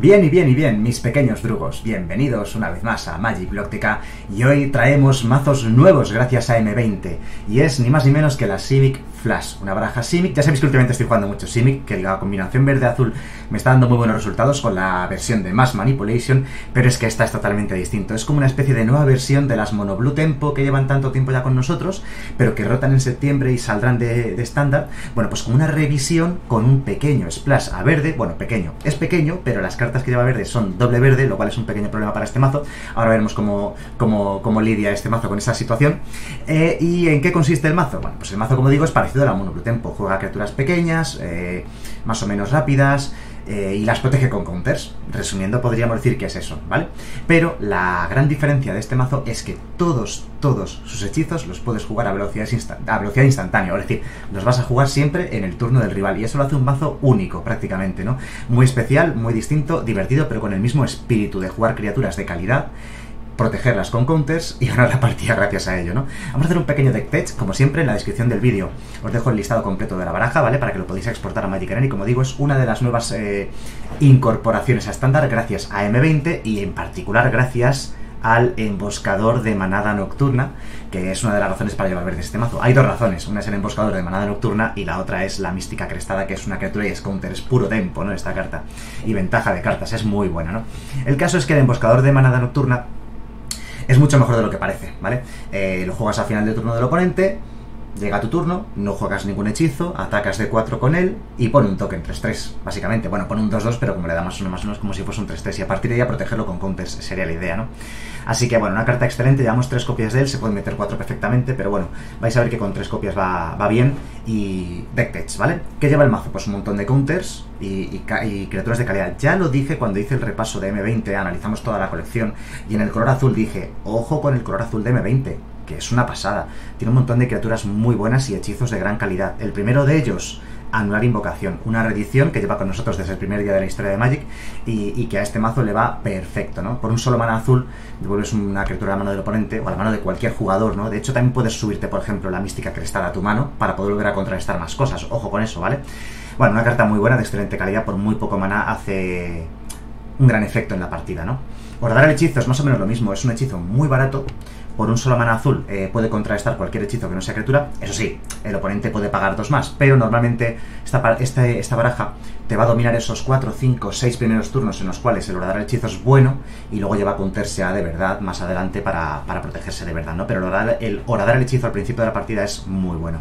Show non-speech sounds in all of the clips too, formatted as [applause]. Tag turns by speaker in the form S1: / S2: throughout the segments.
S1: Bien y bien y bien, mis pequeños drugos, bienvenidos una vez más a Magic Bloctica y hoy traemos mazos nuevos gracias a M20 y es ni más ni menos que la Civic Flash, una baraja Simic, ya sabéis que últimamente estoy jugando mucho Simic, que la combinación verde-azul me está dando muy buenos resultados con la versión de Mass Manipulation, pero es que esta es totalmente distinto, es como una especie de nueva versión de las Mono Blue Tempo que llevan tanto tiempo ya con nosotros, pero que rotan en septiembre y saldrán de estándar, bueno pues con una revisión con un pequeño splash a verde, bueno pequeño, es pequeño, pero las cartas que lleva verde son doble verde, lo cual es un pequeño problema para este mazo, ahora veremos cómo, cómo, lidia este mazo con esa situación, eh, ¿y en qué consiste el mazo? Bueno, pues el mazo como digo es para de la Mono Blue Tempo. Juega criaturas pequeñas, eh, más o menos rápidas, eh, y las protege con counters. Resumiendo, podríamos decir que es eso, ¿vale? Pero la gran diferencia de este mazo es que todos, todos sus hechizos los puedes jugar a velocidad, a velocidad instantánea. Es decir, los vas a jugar siempre en el turno del rival. Y eso lo hace un mazo único, prácticamente, ¿no? Muy especial, muy distinto, divertido, pero con el mismo espíritu de jugar criaturas de calidad protegerlas con counters y ganar la partida gracias a ello, ¿no? Vamos a hacer un pequeño deck test, como siempre, en la descripción del vídeo. Os dejo el listado completo de la baraja, ¿vale? Para que lo podáis exportar a Magic Arena y como digo, es una de las nuevas eh, incorporaciones a estándar gracias a M20 y en particular gracias al emboscador de manada nocturna, que es una de las razones para llevar verde este mazo. Hay dos razones, una es el emboscador de manada nocturna y la otra es la mística crestada, que es una criatura y es counter, es puro tempo, ¿no? Esta carta. Y ventaja de cartas, es muy buena, ¿no? El caso es que el emboscador de manada nocturna es mucho mejor de lo que parece, ¿vale? Eh, lo juegas al final del turno del oponente, llega tu turno, no juegas ningún hechizo, atacas de 4 con él y pone un token 3-3, básicamente. Bueno, pone un 2-2, pero como le da más uno más uno es como si fuese un 3-3 y a partir de ahí protegerlo con counters sería la idea, ¿no? Así que bueno, una carta excelente, llevamos tres copias de él, se pueden meter cuatro perfectamente, pero bueno, vais a ver que con tres copias va, bien y deck ¿vale? ¿Qué lleva el mazo? Pues un montón de counters y, criaturas de calidad. Ya lo dije cuando hice el repaso de M20, analizamos toda la colección y en el color azul dije, ojo con el color azul de M20, que es una pasada. Tiene un montón de criaturas muy buenas y hechizos de gran calidad. El primero de ellos Anular Invocación, una reedición que lleva con nosotros desde el primer día de la historia de Magic y, que a este mazo le va perfecto, ¿no? Por un solo mana azul devuelves una criatura a la mano del oponente o a la mano de cualquier jugador, ¿no? De hecho también puedes subirte, por ejemplo, la mística crestada a tu mano para poder volver a contrarrestar más cosas, ojo con eso, ¿vale? Bueno, una carta muy buena, de excelente calidad, por muy poco mana hace un gran efecto en la partida, ¿no? Guardar el hechizo es más o menos lo mismo, es un hechizo muy barato por un solo mana azul eh, puede contrarrestar cualquier hechizo que no sea criatura. Eso sí, el oponente puede pagar dos más, pero normalmente esta, esta, baraja te va a dominar esos 4, 5, 6 primeros turnos en los cuales el horadar el hechizo es bueno y luego lleva a counterse a de verdad más adelante para, protegerse de verdad, ¿no? Pero el horadar el hechizo al principio de la partida es muy bueno.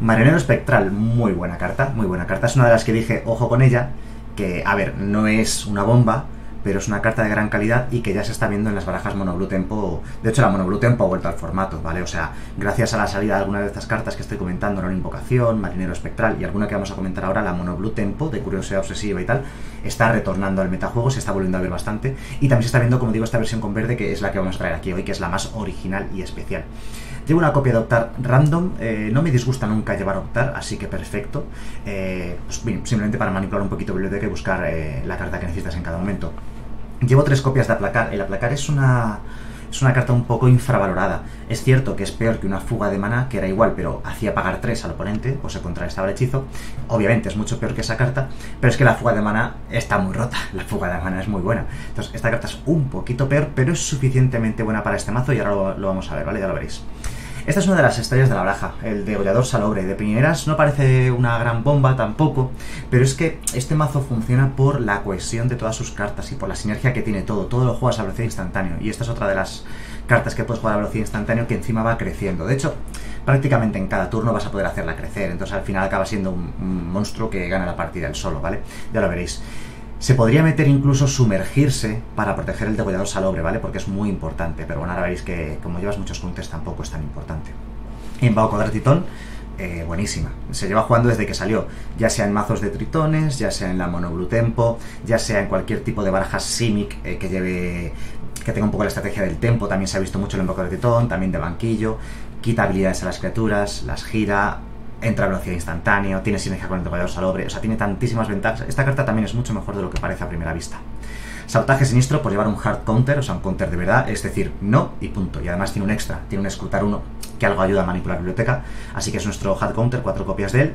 S1: Marinero Espectral, muy buena carta, muy buena carta. Es una de las que dije, ojo con ella, que, a ver, no es una bomba, pero es una carta de gran calidad y que ya se está viendo en las barajas Mono Blue Tempo. De hecho, la Mono Blue Tempo ha vuelto al formato, ¿vale? O sea, gracias a la salida de algunas de estas cartas que estoy comentando, la Invocación, Marinero Espectral y alguna que vamos a comentar ahora, la Mono Blue Tempo, de Curiosidad Obsesiva y tal, está retornando al metajuego, se está volviendo a ver bastante. Y también se está viendo, como digo, esta versión con verde, que es la que vamos a traer aquí hoy, que es la más original y especial. Llevo una copia de Optar random, eh, no me disgusta nunca llevar Optar, así que perfecto. Eh, pues, simplemente para manipular un poquito biblioteca y buscar eh, la carta que necesitas en cada momento. Llevo tres copias de Aplacar. El Aplacar es una, es una carta un poco infravalorada. Es cierto que es peor que una fuga de mana, que era igual, pero hacía pagar tres al oponente, o se contrarrestaba el hechizo. Obviamente es mucho peor que esa carta, pero es que la fuga de mana está muy rota. [laughs] La fuga de mana es muy buena. Entonces, esta carta es un poquito peor, pero es suficientemente buena para este mazo y ahora lo, lo vamos a ver, ¿vale? Ya lo veréis. Esta es una de las estrellas de la baraja, el degollador salobre. De primeras no parece una gran bomba tampoco, pero es que este mazo funciona por la cohesión de todas sus cartas y por la sinergia que tiene todo. Todo lo juegas a velocidad instantánea y esta es otra de las cartas que puedes jugar a velocidad instantánea que encima va creciendo. De hecho, prácticamente en cada turno vas a poder hacerla crecer, entonces al final acaba siendo un, un monstruo que gana la partida el solo, ¿vale? Ya lo veréis. Se podría meter incluso sumergirse para proteger el degollador salobre, ¿vale? Porque es muy importante, pero bueno, ahora veréis que como llevas muchos puntos tampoco es tan importante. Invoco de Tritón, eh, buenísima. Se lleva jugando desde que salió, ya sea en mazos de tritones, ya sea en la Mono Tempo, ya sea en cualquier tipo de barajas Simic eh, que lleve que tenga un poco la estrategia del tempo, también se ha visto mucho el invocador de tritón, también de banquillo, quita habilidades a las criaturas, las gira, entra a velocidad instantáneo, tiene sinergia con el topador salobre, o sea, tiene tantísimas ventajas. Esta carta también es mucho mejor de lo que parece a primera vista. Saltaje siniestro por llevar un hard counter, o sea, un counter de verdad, es decir, no y punto. Y además tiene un extra, tiene un escrutar uno que algo ayuda a manipular la biblioteca, así que es nuestro hard counter, cuatro copias de él.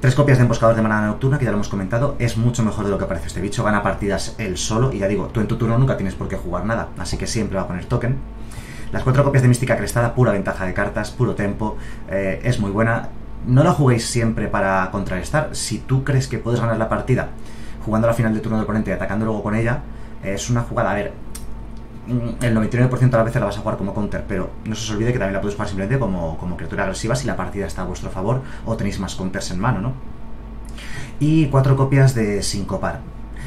S1: Tres copias de emboscador de manada nocturna, que ya lo hemos comentado, es mucho mejor de lo que parece. Este bicho gana partidas él solo, y ya digo, tú en tu turno nunca tienes por qué jugar nada, así que siempre va a poner token. Las cuatro copias de Mística Crestada, pura ventaja de cartas, puro tempo, eh, es muy buena. No la juguéis siempre para contrarrestar. Si tú crees que puedes ganar la partida jugando a la final de turno del oponente y atacando luego con ella, es una jugada. A ver, mm, el 99% de las veces la vas a jugar como counter, pero no se os olvide que también la podéis jugar simplemente como, como criatura agresiva si la partida está a vuestro favor o tenéis más counters en mano, ¿no? Y cuatro copias de Sincopar.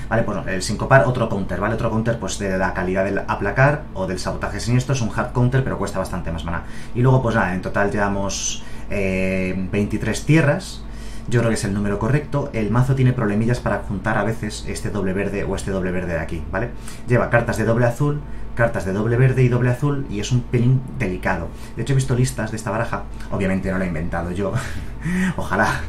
S1: Vale, pues el sincopar, otro counter, ¿vale? Otro counter, pues de la calidad del aplacar o del sabotaje siniestro, es un hard counter, pero cuesta bastante más mana. Y luego, pues nada, en total llevamos eh, 23 tierras. Yo creo que es el número correcto. El mazo tiene problemillas para juntar a veces este doble verde o este doble verde de aquí, ¿vale? Lleva cartas de doble azul, cartas de doble verde y doble azul y es un pelín delicado. De hecho he visto listas de esta baraja, obviamente no la he inventado yo, [laughs] ojalá.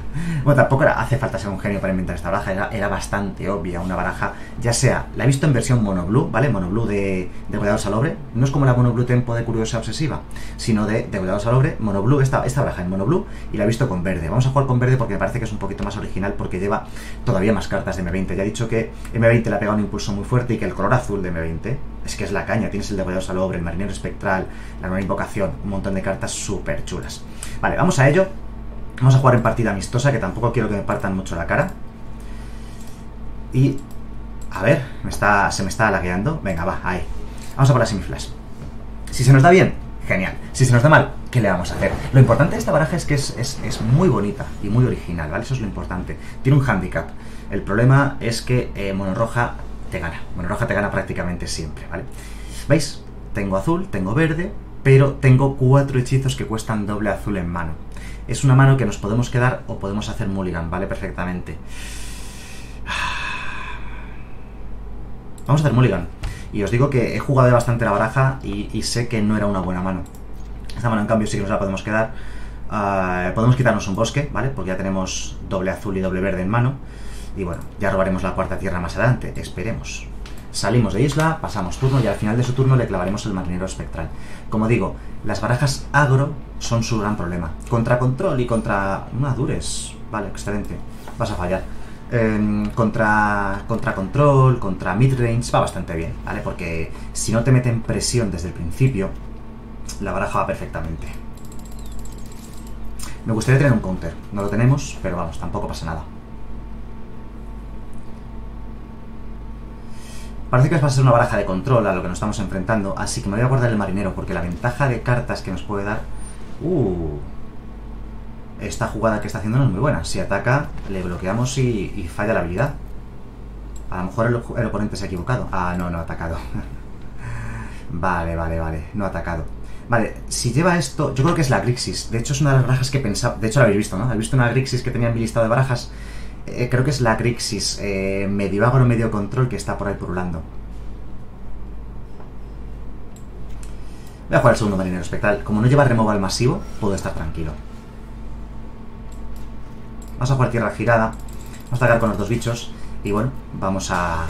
S1: Bueno, tampoco hace falta ser un genio para inventar esta baraja, era, bastante obvia una baraja, ya sea, la he visto en versión mono blue, ¿vale? Mono blue de, de Cuidado Salobre, no es como la mono blue tempo de Curiosa Obsesiva, sino de, de Cuidado Salobre, mono blue, esta, esta baraja en mono blue y la he visto con verde. Vamos a jugar con verde porque me parece que es un poquito más original porque lleva todavía más cartas de M20. Ya he dicho que M20 le ha pegado un impulso muy fuerte y que el color azul de M20 es que es la caña, tienes el Degollador Salobre, el Marinero Espectral, la Nueva Invocación, un montón de cartas súper chulas. Vale, vamos a ello. Vamos a jugar en partida amistosa, que tampoco quiero que me partan mucho la cara. Y... A ver, me está, se me está lagueando. Venga, va, ahí. Vamos a por la semiflash. Si se nos da bien, genial. Si se nos da mal, ¿qué le vamos a hacer? Lo importante de esta baraja es que es, es, muy bonita y muy original, ¿vale? Eso es lo importante. Tiene un handicap. El problema es que eh, Mono Roja te gana. Bueno, roja te gana prácticamente siempre, ¿vale? ¿Veis? Tengo azul, tengo verde, pero tengo cuatro hechizos que cuestan doble azul en mano. Es una mano que nos podemos quedar o podemos hacer mulligan, ¿vale? Perfectamente. Vamos a hacer mulligan. Y os digo que he jugado bastante la baraja y, sé que no era una buena mano. Esta mano, en cambio, sí que nos la podemos quedar. Ah, podemos quitarnos un bosque, ¿vale? Porque ya tenemos doble azul y doble verde en mano. Y bueno, ya robaremos la cuarta tierra más adelante, esperemos. Salimos de isla, pasamos turno y al final de su turno le clavaremos el marinero espectral. Como digo, las barajas agro son su gran problema. Contra control y contra... Una dures. Vale, excelente. Vas a fallar. Em, contra, contra control, contra midrange, va bastante bien, ¿vale? Porque si no te meten presión desde el principio, la baraja va perfectamente. Me gustaría tener un counter. No lo tenemos, pero vamos, tampoco pasa nada. Parece que va a ser una baraja de control a lo que nos estamos enfrentando, así que me voy a guardar el marinero, porque la ventaja de cartas que nos puede dar... Uh, esta jugada que está haciendo no es muy buena. Si ataca, le bloqueamos y, falla la habilidad. A lo mejor el, oponente se ha equivocado. Ah, no, no ha atacado. [laughs] vale, vale, vale. No ha atacado. Vale, si lleva esto... Yo creo que es la Grixis. De hecho, es una de las barajas que pensaba... De hecho, la habéis visto, ¿no? Habéis visto una Grixis que tenía en mi listado de barajas eh, creo que es la Grixis, eh, medio agro, medio control, que está por ahí purulando. Voy a jugar el segundo marinero espectral. Como no lleva removal masivo, puedo estar tranquilo. Vamos a jugar tierra girada. Vamos a atacar con los dos bichos. Y bueno, vamos a,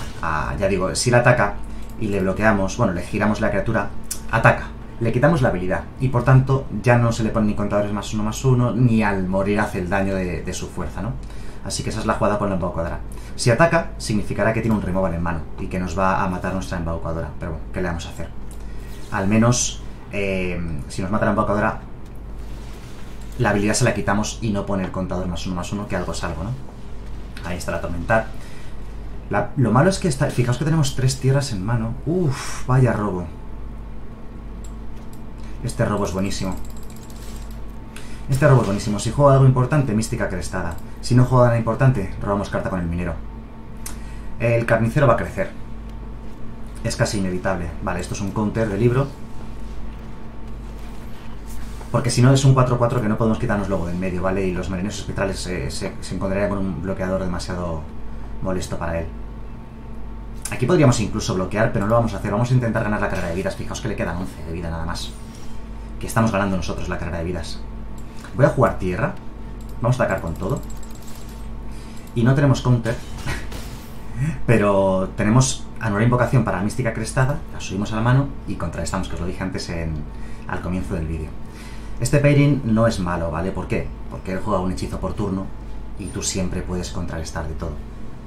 S1: ya digo, si la ataca y le bloqueamos, bueno, le giramos la criatura, ataca. Le quitamos la habilidad y por tanto ya no se le ponen ni contadores más uno más uno, ni al morir hace el daño de su fuerza, ¿no? Así que esa es la jugada con la embaucadora. Si ataca, significará que tiene un removal en mano y que nos va a matar nuestra embaucadora. Pero bueno, ¿qué le vamos a hacer? Al menos, eh, si nos mata la embaucadora, la habilidad se la quitamos y no pone el contador más uno más uno, que algo es algo, ¿no? Ahí está la tormentar. lo malo es que está, fijaos que tenemos tres tierras en mano. Uf, vaya robo. Este robo es buenísimo. Este robo es buenísimo. Si juego algo importante, mística crestada. Si no juega nada importante, robamos carta con el minero. El carnicero va a crecer. Es casi inevitable. Vale, esto es un counter de libro. Porque si no es un 4-4 que no podemos quitarnos luego del medio, ¿vale? Y los marineros espectrales se, se encontrarían con un bloqueador demasiado molesto para él. Aquí podríamos incluso bloquear, pero no lo vamos a hacer. Vamos a intentar ganar la carrera de vidas. Fijaos que le quedan 11 de vida nada más. Que estamos ganando nosotros la carrera de vidas. Voy a jugar tierra. Vamos a atacar con todo. Y no tenemos counter. pero tenemos anular invocación para mística crestada. La subimos a la mano y contrarrestamos, que os lo dije antes en, al comienzo del vídeo. Este pairing no es malo, ¿vale? ¿Por qué? Porque él juega un hechizo por turno y tú siempre puedes contrarrestar de todo.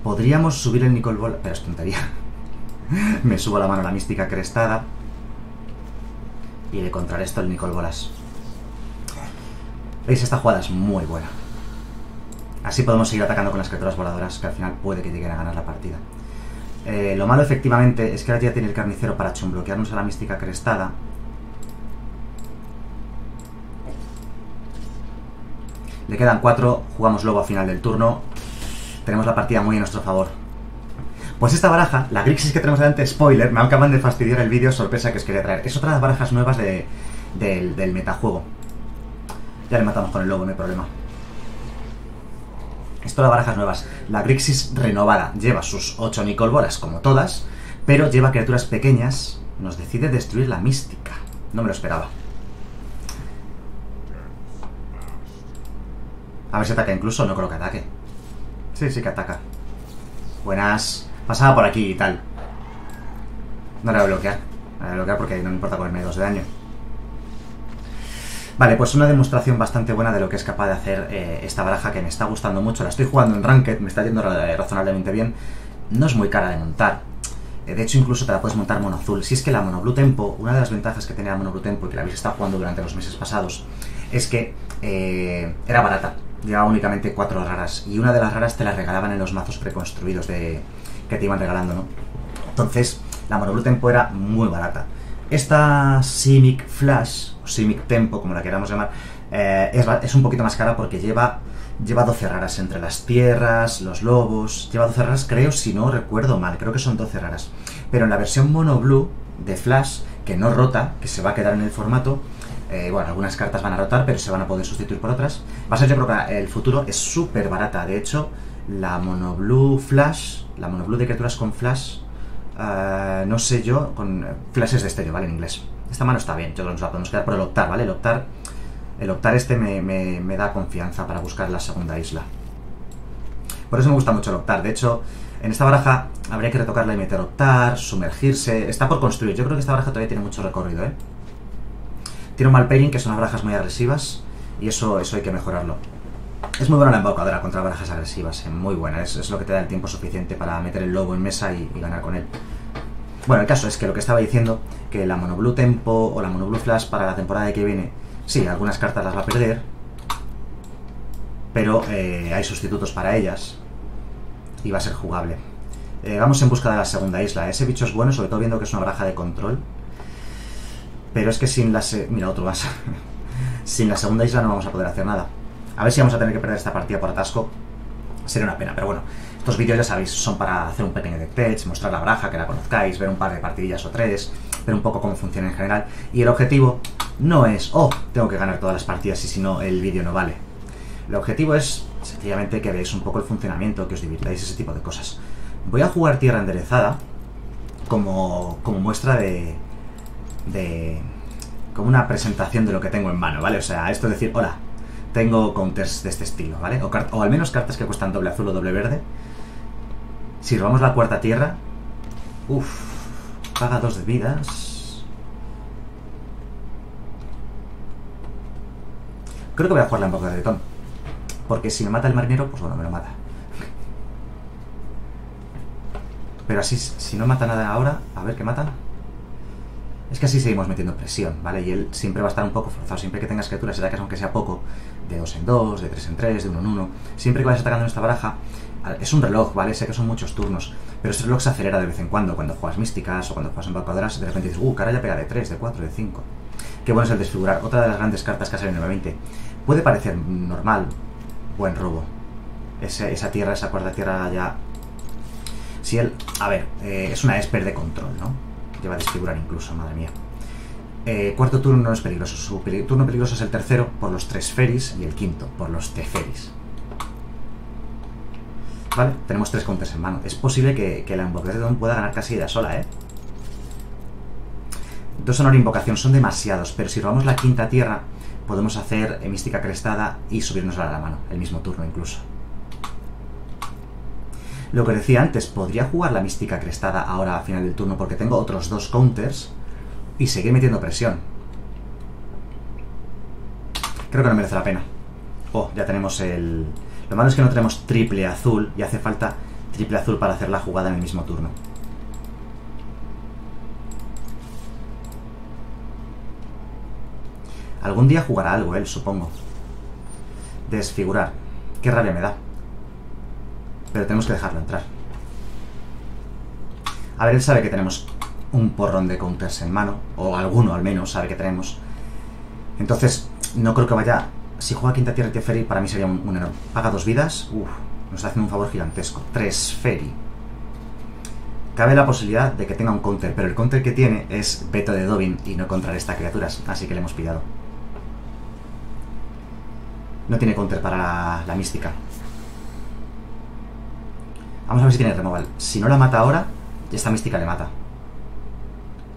S1: Podríamos subir el Nicol Bolas, pero es tontería. [laughs] Me subo la mano a la mística crestada y le contrarresto el Nicol Bolas. ¿Veis? Esta jugada es muy buena. Así podemos seguir atacando con las criaturas voladoras, que al final puede que lleguen a ganar la partida. Eh, lo malo, efectivamente, es que ahora ya tiene el carnicero para chumbloquearnos a la mística crestada. Le quedan cuatro, jugamos lobo a final del turno. Tenemos la partida muy a nuestro favor. Pues esta baraja, la Grixis que tenemos delante, spoiler, me acaban de fastidiar el vídeo sorpresa que os quería traer. Es otra de las barajas nuevas del, del metajuego. Ya le matamos con el lobo, no hay problema. Esto de barajas nuevas. La Grixis renovada lleva sus 8 Nicolboras, como todas, pero lleva criaturas pequeñas. Nos decide destruir la mística. No me lo esperaba. A ver si ataca incluso, no creo que ataque. Sí, sí que ataca. Buenas. Pasaba por aquí y tal. No le voy a bloquear. Le voy a bloquear porque no me importa ponerme 2 de daño. Vale, pues una demostración bastante buena de lo que es capaz de hacer eh, esta baraja que me está gustando mucho. La estoy jugando en Ranked, me está yendo razonablemente bien. No es muy cara de montar. Eh, de hecho, incluso te la puedes montar mono azul. Si es que la mono blue tempo, una de las ventajas que tenía la mono blue tempo y que la habéis estado jugando durante los meses pasados, es que eh, era barata. Llevaba únicamente cuatro raras. Y una de las raras te las regalaban en los mazos preconstruidos de, que te iban regalando, ¿no? Entonces, la mono blue tempo era muy barata. Esta Simic Flash, o Simic Tempo, como la queramos llamar, eh, es, un poquito más cara porque lleva, lleva 12 raras entre las tierras, los lobos. Lleva 12 raras, creo, si no recuerdo mal, creo que son 12 raras. Pero en la versión mono blue de Flash, que no rota, que se va a quedar en el formato, eh, bueno, algunas cartas van a rotar, pero se van a poder sustituir por otras. Va a ser, yo creo el futuro es súper barata. De hecho, la mono blue Flash, la mono blue de criaturas con Flash, eh, no sé yo, con flashes de estéreo, ¿vale? En inglés. Esta mano está bien, yo creo que nos la podemos quedar por el optar, ¿vale? El optar, el optar este me, da confianza para buscar la segunda isla. Por eso me gusta mucho el optar. De hecho, en esta baraja habría que retocarla y meter optar, sumergirse. Está por construir. Yo creo que esta baraja todavía tiene mucho recorrido, ¿eh? Tiene un mal pairing, que son las barajas muy agresivas, y eso, eso hay que mejorarlo. Es muy buena la embocadora contra barajas agresivas, eh, muy buena. Es, lo que te da el tiempo suficiente para meter el lobo en mesa y, ganar con él. Bueno, el caso es que lo que estaba diciendo, que la Monoblue Tempo o la Monoblue Flash para la temporada que viene, sí, algunas cartas las va a perder, pero eh, hay sustitutos para ellas y va a ser jugable. Eh, vamos en busca de la segunda isla. Ese bicho es bueno, sobre todo viendo que es una baraja de control. Pero es que sin la... Mira, otro más. [laughs] sin la segunda isla no vamos a poder hacer nada. A ver si vamos a tener que perder esta partida por atasco. Sería una pena, pero bueno. Estos vídeos ya sabéis, son para hacer un pequeño deck tech, mostrar la baraja, que la conozcáis, ver un par de partidillas o tres, ver un poco cómo funciona en general. Y el objetivo no es, oh, tengo que ganar todas las partidas y si no, el vídeo no vale. El objetivo es sencillamente que veáis un poco el funcionamiento, que os divirtáis, ese tipo de cosas. Voy a jugar tierra enderezada como, como muestra de, de... como una presentación de lo que tengo en mano, ¿vale? O sea, esto es decir, hola, tengo counters de este estilo, ¿vale? O, al menos cartas que cuestan doble azul o doble verde. Si robamos la cuarta tierra... Uff, paga dos de vidas. Creo que voy a jugarla en boca de ton. Porque si me mata el marinero, pues bueno, me lo mata. Pero así, si no mata nada ahora, a ver qué mata. Es que así seguimos metiendo presión, ¿vale? Y él siempre va a estar un poco forzado. Siempre que tengas criaturas que aunque sea poco, de 2 en 2, de 3 en 3, de 1 en 1, siempre que vayas atacando en esta baraja, es un reloj, ¿vale? Sé que son muchos turnos, pero ese reloj se acelera de vez en cuando, cuando juegas místicas o cuando juegas embarcadoras, de repente dices, uh, cara ya pega de 3, de 4, de 5. Qué bueno es el desfigurar. Otra de las grandes cartas que ha salido en el 20. Puede parecer normal, buen robo. esa tierra, esa cuarta tierra ya... Si él... A ver, eh, es una esper de control, ¿no? Lleva a desfigurar incluso, madre mía. Eh, cuarto turno no es peligroso. Su turno peligroso es el tercero por los tres feris y el quinto por los teferis. Vale, tenemos tres counters en mano. Es posible que, la invocación pueda ganar casi de sola, ¿eh? Dos honor e invocación son demasiados, pero si robamos la quinta tierra, podemos hacer mística crestada y subirnos a la mano, el mismo turno incluso. Lo que decía antes, podría jugar la mística crestada ahora a final del turno porque tengo otros dos counters y seguir metiendo presión. Creo que no merece la pena. Oh, ya tenemos el, Lo malo es que no tenemos triple azul y hace falta triple azul para hacer la jugada en el mismo turno. Algún día jugará algo él, supongo. Desfigurar. Qué rabia me da. Pero tenemos que dejarlo entrar. A ver, él sabe que tenemos un porrón de counters en mano, o alguno al menos sabe que tenemos. Entonces, no creo que vaya... Si juega quinta tierra y Teferi, para mí sería un, enorme. Paga dos vidas, uff, nos está haciendo un favor gigantesco. Tres Feri. Cabe la posibilidad de que tenga un counter, pero el counter que tiene es veto de Dobin y no contrarresta criaturas, así que le hemos pillado. No tiene counter para la mística. Vamos a ver si tiene removal. Si no la mata ahora, esta mística le mata.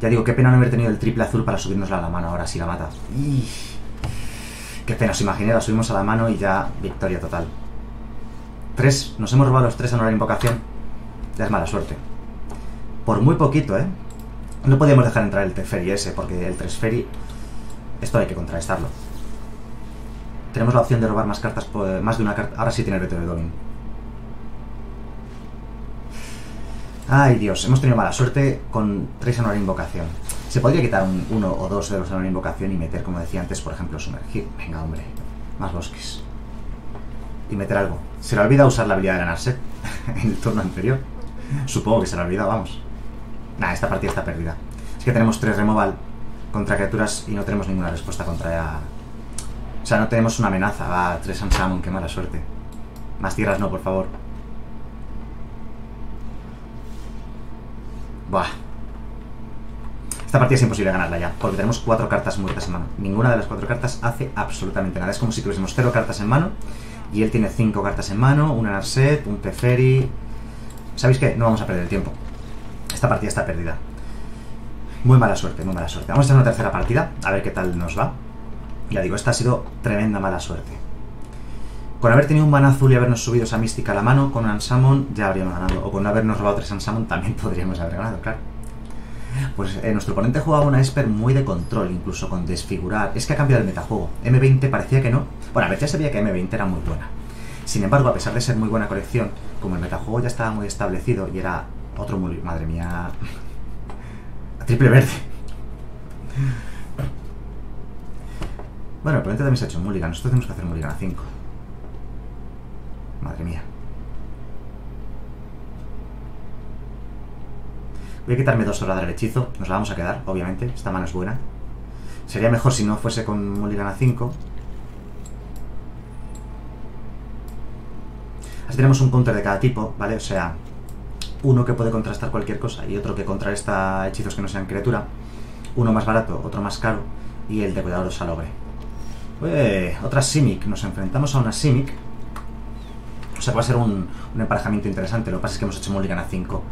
S1: Ya digo, qué pena no haber tenido el triple azul para subirnosla a la mano ahora si la mata. Qué pena, os imaginé, la subimos a la mano y ya victoria total. Tres, nos hemos robado los tres en una invocación. Ya es mala suerte. Por muy poquito, ¿eh? No podíamos dejar entrar el Teferi ese, porque el Tresferi... Esto hay que contrarrestarlo. Tenemos la opción de robar más cartas, más de una carta. Ahora sí tiene el veto de Dobin. Ay Dios, hemos tenido mala suerte con tres en una invocación. Se podría quitar un, uno o dos de los en una invocación y meter, como decía antes, por ejemplo, sumergir. Venga, hombre, más bosques. Y meter algo. Se le olvida usar la habilidad de ganarse [laughs] en el turno anterior. Supongo que se le olvida, vamos. Nah, esta partida está perdida. Es que tenemos tres removal contra criaturas y no tenemos ninguna respuesta contra... O sea, no tenemos una amenaza. Va, tres Ansamon, qué mala suerte. Más tierras no, por favor. Buah. Esta partida es imposible ganarla ya, porque tenemos cuatro cartas muertas en mano. Ninguna de las cuatro cartas hace absolutamente nada. Es como si tuviésemos cero cartas en mano y él tiene cinco cartas en mano, una Narset, un Teferi... ¿Sabéis qué? No vamos a perder el tiempo. Esta partida está perdida. Muy mala suerte, muy mala suerte. Vamos a hacer una tercera partida, a ver qué tal nos va. Ya digo, esta ha sido tremenda mala suerte. Con haber tenido un mana azul y habernos subido esa mística a la mano, con un Ansamon ya habríamos ganado. O con habernos robado tres Ansamon también [laughs] podríamos haber ganado, claro. Pues eh, nuestro oponente jugaba una Esper muy de control, incluso con desfigurar. Es que ha cambiado el metajuego. M20 parecía que no. Bueno, a veces sabía que M20 era muy buena. Sin embargo, a pesar de ser muy buena colección, como el metajuego ya estaba muy establecido y era otro muy... Madre mía... [laughs] Triple verde. Bueno, el oponente también se ha hecho mulligan. Nosotros tenemos que hacer mulligan a 5. Madre mía. Voy a quitarme dos horas del hechizo. Nos la vamos a quedar, obviamente. Esta mano es buena. Sería mejor si no fuese con mulligan a 5. Así tenemos un counter de cada tipo, ¿vale? O sea, uno que puede contrastar cualquier cosa y otro que contrarresta hechizos que no sean criatura. Uno más barato, otro más caro y el de cuidador salobre. Eh, otra Simic. Nos enfrentamos a una Simic. O sea, a ser un, un, emparejamiento interesante. Lo que pasa es que hemos hecho mulligan a 5.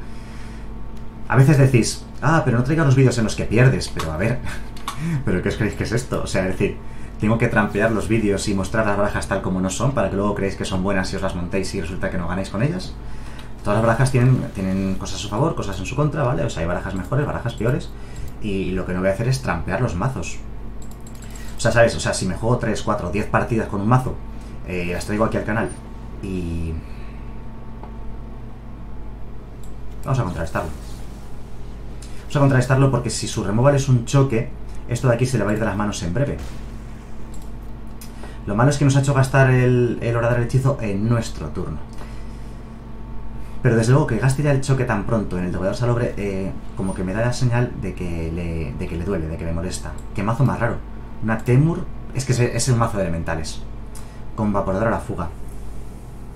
S1: A veces decís, ah, pero no traigas los vídeos en los que pierdes. Pero a ver, [laughs] ¿pero qué os creéis que es esto? O sea, es decir, tengo que trampear los vídeos y mostrar las barajas tal como no son para que luego creéis que son buenas y os las montéis y resulta que no ganáis con ellas. Todas las barajas tienen, tienen cosas a su favor, cosas en su contra, ¿vale? O sea, hay barajas mejores, barajas peores. Y lo que no voy a hacer es trampear los mazos. O sea, ¿sabes? O sea, si me juego 3, 4, 10 partidas con un mazo, eh, las traigo aquí al canal y... Vamos a contrarrestarlo. Vamos a contrarrestarlo porque si su removal es un choque, esto de aquí se le va a ir de las manos en breve. Lo malo es que nos ha hecho gastar el, el hechizo en nuestro turno. Pero desde luego que gaste ya el choque tan pronto en el devorador salobre, eh, como que me da la señal de que, le, de que le duele, de que le molesta. Qué mazo más raro. Una Temur, es que es, es el mazo de elementales. Con vaporador a la fuga.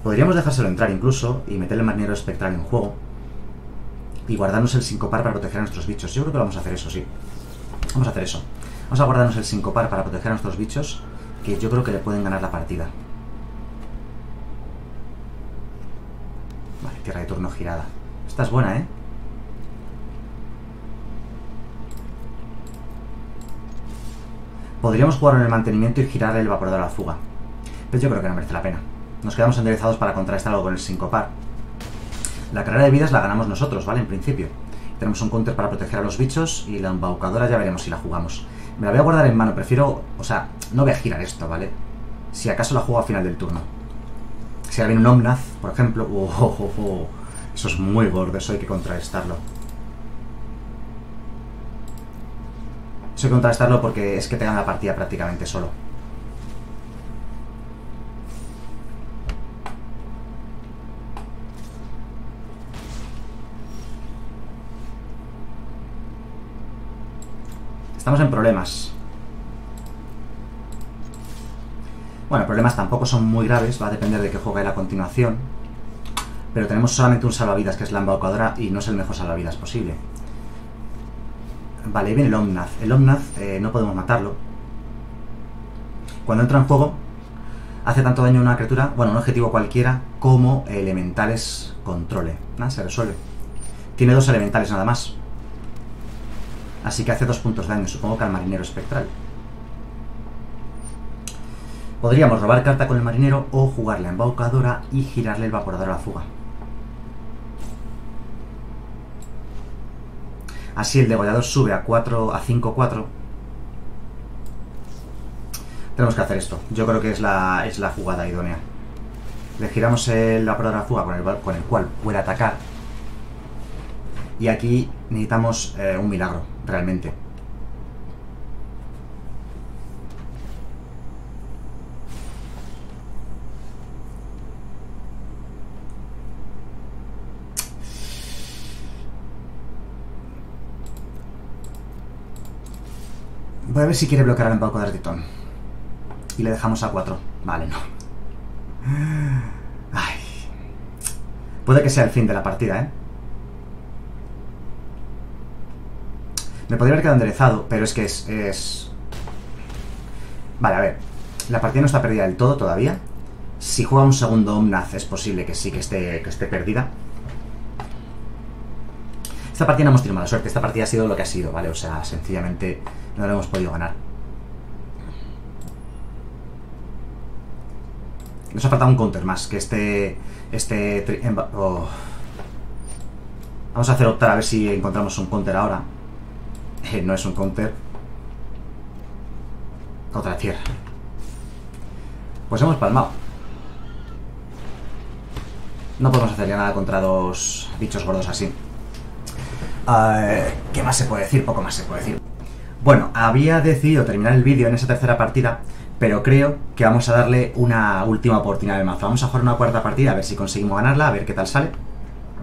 S1: Podríamos dejárselo entrar incluso y meterle marinero espectral en juego. Y guardarnos el sincopar para proteger a nuestros bichos. Yo creo que vamos a hacer eso, sí. Vamos a hacer eso. Vamos a guardarnos el sincopar para proteger a nuestros bichos, que yo creo que le pueden ganar la partida. Vale, tierra de turno girada. Esta es buena, ¿eh? Podríamos jugar en el mantenimiento y girar el evaporador a la fuga. Pero yo creo que no merece la pena. Nos quedamos enderezados para contrarrestar algo con el sincopar. La carrera de vidas la ganamos nosotros, ¿vale? En principio. Tenemos un counter para proteger a los bichos y la embaucadora ya veremos si la jugamos. Me la voy a guardar en mano, prefiero... O sea, no voy a girar esto, ¿vale? Si acaso la juego a final del turno. Si ahora viene un Omnath, por ejemplo, [laughs] oh, oh, oh, oh, eso es muy gordo, eso hay que contrarrestarlo. Eso hay que contrarrestarlo porque es que te gana la partida prácticamente solo. Estamos en problemas. Bueno, problemas tampoco son muy graves, va a depender de qué juegue a continuación. Pero tenemos solamente un salvavidas, que es la embaucadora, y no es el mejor salvavidas posible. Vale, ahí viene el Omnath. El Omnath eh, no podemos matarlo. Cuando entra en juego, hace tanto daño a una criatura, bueno, un objetivo cualquiera, como elementales controle. Nada, se resuelve. Tiene dos elementales nada más. Así que hace dos puntos de daño, supongo que al marinero espectral. Podríamos robar carta con el marinero o jugar la embaucadora y girarle el vaporador a la fuga. Así el degollador sube a 4 a 5 4. Tenemos que hacer esto. Yo creo que es la, es la jugada idónea. Le giramos el vaporador a la fuga con el cual puede atacar. Y aquí necesitamos eh, un milagro realmente. Voy a ver si quiere bloquear al embarco de Titón. Y le dejamos a 4. Vale, no. Ay. Puede que sea el fin de la partida, ¿eh? Me podría haber quedado enderezado, pero es que es, Vale, a ver. La partida no está perdida del todo todavía. Si juega un segundo Omnath es posible que sí que esté, que esté perdida. Esta partida no hemos tenido mala suerte. Esta partida ha sido lo que ha sido, ¿vale? O sea, sencillamente no lo hemos podido ganar. Nos ha faltado un counter más, que este... Este... Oh. Vamos a hacer optar a ver si encontramos un counter ahora. Eh, no es un counter. Otra tierra. Pues hemos palmado. No podemos hacer ya nada contra dos bichos gordos así. Eh, ¿Qué más se puede decir? Poco más se puede decir. Bueno, había decidido terminar el vídeo en esa tercera partida, pero creo que vamos a darle una última oportunidad de mazo. Vamos a jugar una cuarta partida, a ver si conseguimos ganarla, a ver qué tal sale.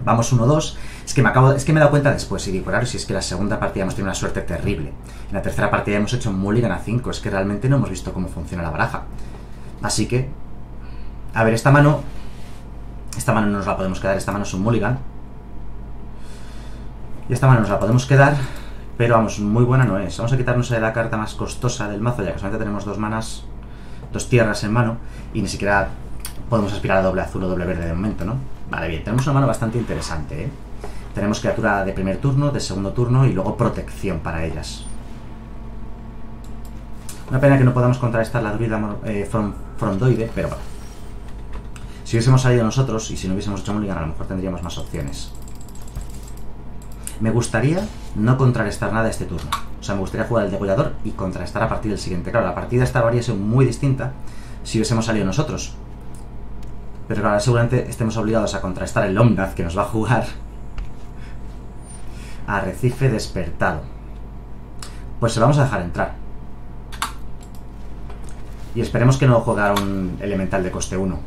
S1: Vamos 1-2. Es que me acabo, es que me he dado cuenta después, y digo, claro, si es que la segunda partida hemos tenido una suerte terrible. En la tercera partida hemos hecho mulligan a 5, es que realmente no hemos visto cómo funciona la baraja. Así que, a ver, esta mano, esta mano no nos la podemos quedar, esta mano es un mulligan. Y esta mano nos la podemos quedar, pero vamos, muy buena no es. Vamos a quitarnos la carta más costosa del mazo, ya que solamente tenemos dos manas, dos tierras en mano, y ni siquiera podemos aspirar a doble azul o doble verde de momento, ¿no? Vale, bien, tenemos una mano bastante interesante, ¿eh? Tenemos criatura de primer turno, de segundo turno y luego protección para ellas. Una pena que no podamos contrarrestar la druida eh, frondoide, pero bueno. Si hubiésemos salido nosotros y si no hubiésemos hecho mulligan, a lo mejor tendríamos más opciones. Me gustaría no contrarrestar nada este turno. O sea, me gustaría jugar el degollador y contrarrestar a partir del siguiente. Claro, la partida esta habría sido muy distinta si hubiésemos salido nosotros. Pero claro, seguramente estemos obligados a contrastar el Omnath que nos va a jugar. Arrecife despertado. Pues se vamos a dejar entrar. Y esperemos que no jugar un elemental de coste 1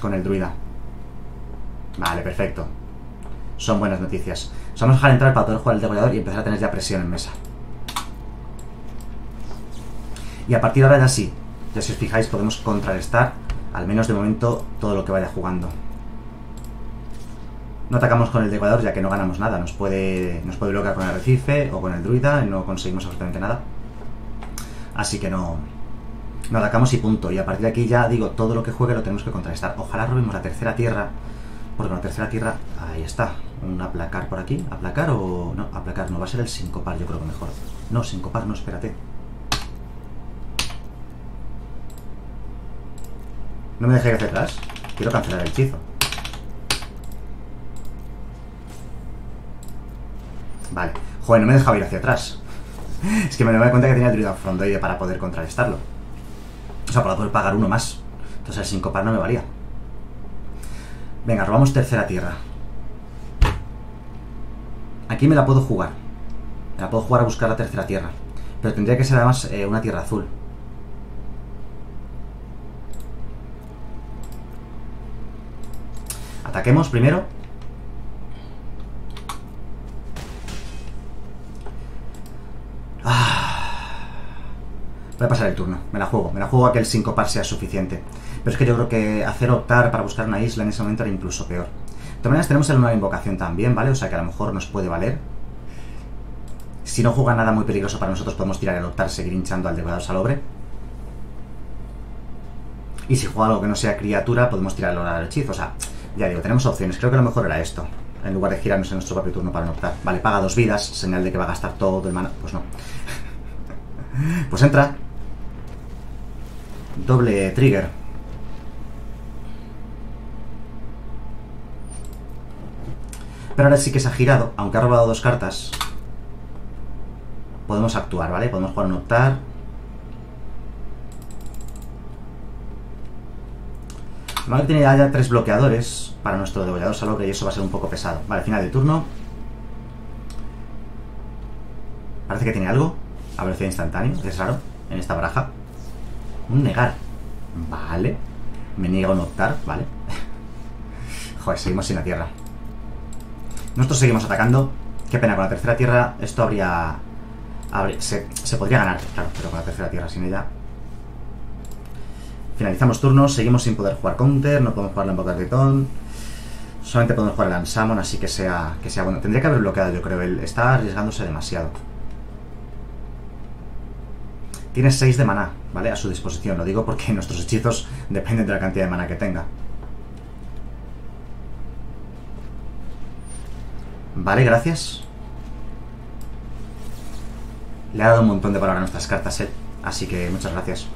S1: con el druida. Vale, perfecto. Son buenas noticias. Vamos a dejar entrar para poder jugar el degollador y empezar a tener ya presión en mesa. Y a partir de ahora ya sí. Ya si os fijáis podemos contrarrestar al menos de momento, todo lo que vaya jugando. No atacamos con el decorador ya que no ganamos nada. Nos puede, nos puede bloquear con el recife o con el druida y no conseguimos absolutamente nada. Así que no, no atacamos y punto. Y a partir de aquí ya digo, todo lo que juegue lo tenemos que contrarrestar. Ojalá robemos la tercera tierra. Porque la tercera tierra, ahí está. Un aplacar por aquí. ¿Aplacar o...? No, aplacar no. Va a ser el sincopar, yo creo que mejor. No, sincopar no, espérate. No me dejéis hacia atrás. Quiero cancelar el hechizo. Vale. Joder, no me dejaba ir hacia atrás. [laughs] Es que me doy cuenta que tenía el druida frondoide para poder contrarrestarlo. O sea, para poder pagar uno más. Entonces el sincopar no me valía. Venga, robamos tercera tierra. Aquí me la puedo jugar. Me la puedo jugar a buscar la tercera tierra. Pero tendría que ser además eh, una tierra azul. Ataquemos primero. Ah. Voy a pasar el turno, me la juego, me la juego a que el 5 par sea suficiente. Pero es que yo creo que hacer optar para buscar una isla en ese momento era incluso peor. De todas maneras tenemos el nueva invocación también, ¿vale? O sea que a lo mejor nos puede valer. Si no juega nada muy peligroso para nosotros podemos tirar el optar, seguir hinchando al devorador salobre. Y si juega algo que no sea criatura, podemos tirar el del hechizo. O sea, ya digo, tenemos opciones. Creo que lo mejor era esto. En lugar de girarnos en nuestro propio turno para no. Vale, paga dos vidas, señal de que va a gastar todo el mana. Pues no. [laughs] pues entra. Doble trigger. Pero ahora sí que se ha girado, aunque ha robado dos cartas. Podemos actuar, ¿vale? Podemos jugar un optar. Vale, tiene ya tres bloqueadores para nuestro degollador salobre y eso va a ser un poco pesado. Vale, final del turno. Parece que tiene algo a velocidad instantánea, es raro, en esta baraja. Un negar. Vale. Me niego a un optar, vale. [laughs] Joder, seguimos sin la tierra. Nosotros seguimos atacando. Qué pena, con la tercera tierra esto habría... se, se podría ganar, claro, pero con la tercera tierra sin ella Finalizamos turnos, seguimos sin poder jugar counter, no podemos jugar la boca de. Solamente podemos jugar el Ansamon, así que sea, que sea bueno. Tendría que haber bloqueado, yo creo. Él está arriesgándose demasiado. Tiene 6 de maná, ¿vale? A su disposición. Lo digo porque [laughs] nuestros hechizos dependen de la cantidad de maná que tenga. Vale, gracias. Le ha dado un montón de valor a nuestras cartas, ¿eh? Así que muchas gracias.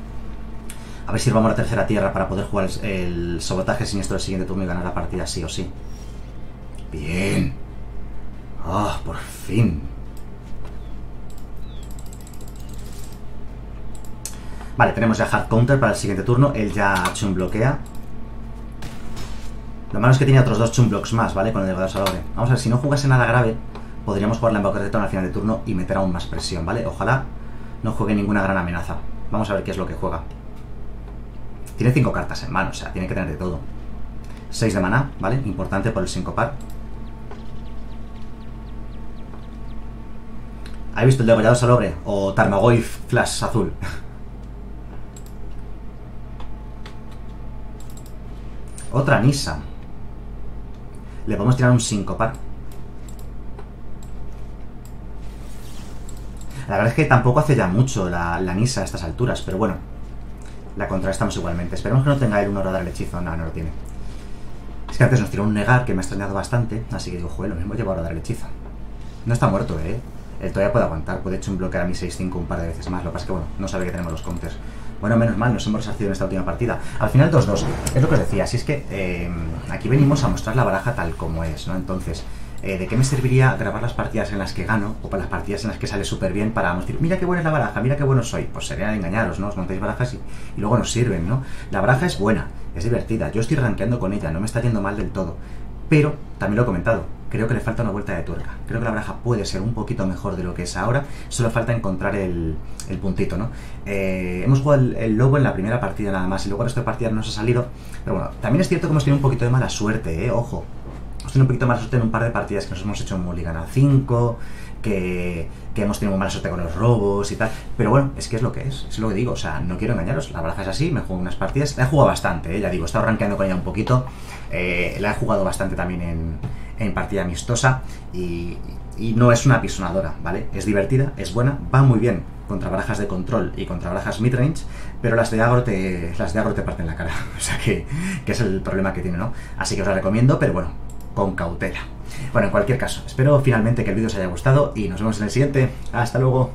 S1: A ver si vamos a la tercera tierra para poder jugar el, sabotaje siniestro del siguiente turno y ganar la partida sí o sí. Bien. Ah, por fin. Vale, tenemos ya hard counter para el siguiente turno. Él ya chum bloquea. Lo malo es que tiene otros dos chum blocks más, ¿vale? Con el de Salobre. Vamos a ver, si no jugase nada grave, podríamos jugar la embocadura de al final de turno y meter aún más presión, ¿vale? Ojalá no juegue ninguna gran amenaza. Vamos a ver qué es lo que juega. Tiene 5 cartas en mano, o sea, tiene que tener de todo. 6 de maná, ¿vale? Importante por el sincopar. ¿Has visto el degollado salobre? O Tarmogoyf Flash azul. [laughs] Otra Nisa. Le podemos tirar un sincopar. La verdad es que tampoco hace ya mucho la, la Nisa a estas alturas, pero bueno, la contrarrestamos igualmente. Esperemos que no tenga él un oro dar el hechizo. No, no lo tiene. Es que antes nos tiró un negar que me ha extrañado bastante. Así que digo, joder, lo mismo lleva a dar el hechizo. No está muerto, ¿eh? Él todavía puede aguantar. Puede hecho un bloquear a mi 6-5 un par de veces más. Lo que pasa es que, bueno, no sabe que tenemos los counters. Bueno, menos mal, nos hemos resarcido en esta última partida. Al final 2-2. Es lo que os decía. Así es que eh, aquí venimos a mostrar la baraja tal como es, ¿no? Entonces, eh, ¿de qué me serviría grabar las partidas en las que gano o para las partidas en las que sale súper bien para decir, mira qué buena es la baraja, mira qué bueno soy? Pues sería engañaros, ¿no? Os montáis barajas y, luego nos sirven, ¿no? La baraja es buena, es divertida, yo estoy rankeando con ella, no me está yendo mal del todo. Pero, también lo he comentado, creo que le falta una vuelta de tuerca. Creo que la baraja puede ser un poquito mejor de lo que es ahora, solo falta encontrar el, puntito, ¿no? Eh, hemos jugado el, lobo en la primera partida nada más y luego en esta partida no nos ha salido. Pero bueno, también es cierto que hemos tenido un poquito de mala suerte, ¿eh? Ojo, hemos tenido un poquito más suerte en un par de partidas que nos hemos hecho en Mulligan a 5, que, hemos tenido mala suerte con los robos y tal. Pero bueno, es que es lo que es, es lo que digo. O sea, no quiero engañaros. La baraja es así, me juego unas partidas. La he jugado bastante, ¿eh? ya digo, he estado rankeando con ella un poquito. Eh, la he jugado bastante también en, en partida amistosa y, y no es una pisonadora, ¿vale? Es divertida, es buena, va muy bien contra barajas de control y contra barajas midrange, pero las de agro te, las de agro te parten la cara. [laughs] O sea que, que, es el problema que tiene, ¿no? Así que os la recomiendo, pero bueno, con cautela. Bueno, en cualquier caso, espero finalmente que el vídeo os haya gustado y nos vemos en el siguiente. Hasta luego.